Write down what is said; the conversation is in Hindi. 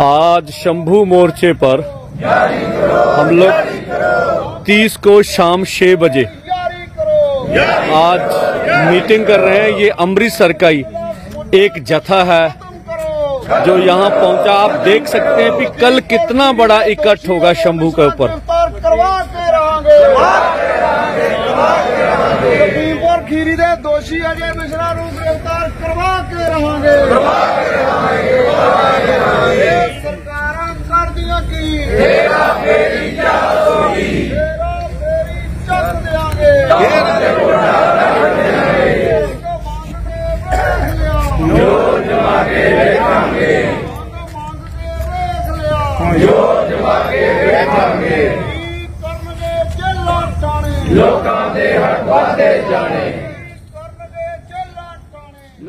आज शंभू मोर्चे पर हम लोग तीस को शाम छह बजे आज मीटिंग कर रहे हैं। ये अमृतसर का ही एक जथा है जो यहाँ पहुँचा। आप देख सकते हैं कि कल कितना बड़ा इकट्ठ होगा शंभू के ऊपर। गिरफ़्तार करवा के रहांगे लखीमपुर ਹੋਏਗੀ ਹੇਰਾ ਫੇਰੀ ਜਦ ਹੋਗੀ ਹੇਰਾ ਫੇਰੀ ਚੱਕ ਦਿਆਂਗੇ ਹੇਰਾ ਦੇ ਕੋਟਾ ਰੱਖ ਦਿਆਂਗੇ ਮੰਗ ਕੇ ਵੇਖ ਲਿਆ ਜੋ ਜਮਾ ਕੇ ਵੇਖਾਂਗੇ ਮੰਗ ਕੇ ਵੇਖ ਲਿਆ ਜੋ ਜਮਾ ਕੇ ਵੇਖਾਂਗੇ ਕਰਨਗੇ ਜੇਲਾਂ ਟਾਣੇ ਲੋਕਾਂ ਦੇ ਹੱਕ ਵਾਦੇ ਜਾਣੇ ਕਰਨਗੇ ਜੇਲਾਂ ਟਾਣੇ